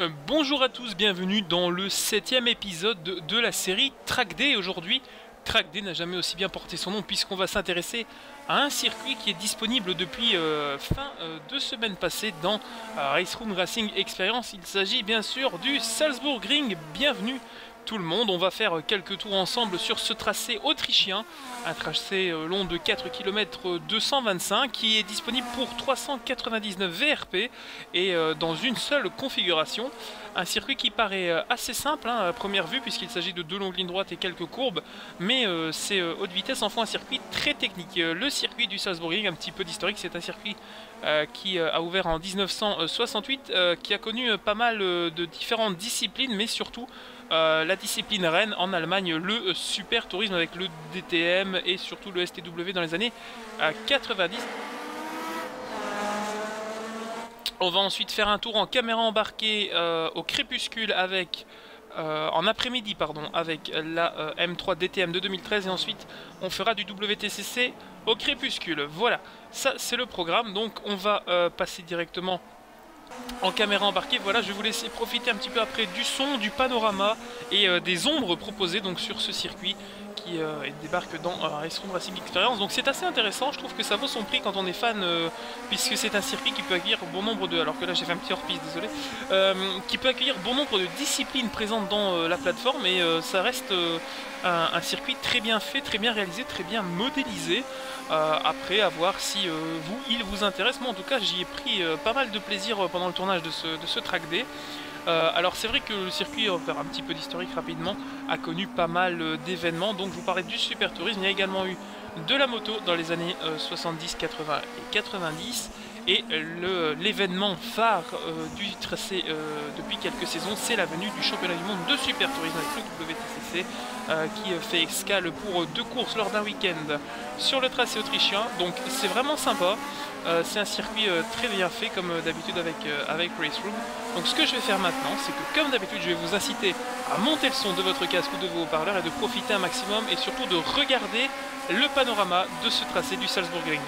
Euh, bonjour à tous, bienvenue dans le septième épisode de, la série Track Day. Aujourd'hui, Track Day n'a jamais aussi bien porté son nom puisqu'on va s'intéresser à un circuit qui est disponible depuis euh, fin euh, de semaine passée dans Race Room Racing Experience. Il s'agit bien sûr du Salzburg Ring. Bienvenue tout le monde. On va faire quelques tours ensemble sur ce tracé autrichien, un tracé euh, long de 4 km 225 qui est disponible pour 399 VRP et euh, dans une seule configuration. Un circuit qui paraît euh, assez simple hein, à première vue puisqu'il s'agit de deux longues lignes droites et quelques courbes, mais ces hautes vitesses en font un circuit très technique. le circuit du Salzburg, un petit peu d'historique, c'est un circuit qui a ouvert en 1968, qui a connu pas mal de différentes disciplines, mais surtout euh, la discipline reine en Allemagne, le super tourisme avec le DTM et surtout le STW dans les années 90. Euh, On va ensuite faire un tour en caméra embarquée euh, au crépuscule avec en après-midi pardon avec la M3 DTM de 2013 et ensuite on fera du WTCC au crépuscule. Voilà, ça c'est le programme donc on va passer directement en caméra embarquée. Voilà, je vais vous laisser profiter un petit peu après du son, du panorama et euh, des ombres proposées donc sur ce circuit qui euh, débarque dans euh, Race Racing Experience. Donc c'est assez intéressant, je trouve que ça vaut son prix quand on est fan, puisque c'est un circuit qui peut accueillir bon nombre de... Alors que là j'ai fait un petit hors-piste, désolé. qui peut accueillir bon nombre de disciplines présentes dans la plateforme et ça reste un, circuit très bien fait, très bien réalisé, très bien modélisé. Euh, après, à voir si euh, vous, il vous intéresse. Moi, en tout cas, j'y ai pris euh, pas mal de plaisir pendant le tournage de ce, de ce track day. Alors c'est vrai que le circuit, on va faire un petit peu d'historique rapidement, a connu pas mal d'événements. Donc je vous parlais du super tourisme, il y a également eu de la moto dans les années 70, 80 et 90. Et l'événement phare du tracé depuis quelques saisons, c'est la venue du championnat du monde de super tourisme avec le WTCC qui fait escale pour deux courses lors d'un week-end sur le tracé autrichien. Donc c'est vraiment sympa. Euh, c'est un circuit euh, très bien fait comme euh, d'habitude avec, avec Race Room. Donc ce que je vais faire maintenant, c'est que comme d'habitude, je vais vous inciter à monter le son de votre casque ou de vos haut-parleurs et de profiter un maximum et surtout de regarder le panorama de ce tracé du Salzburg Ring.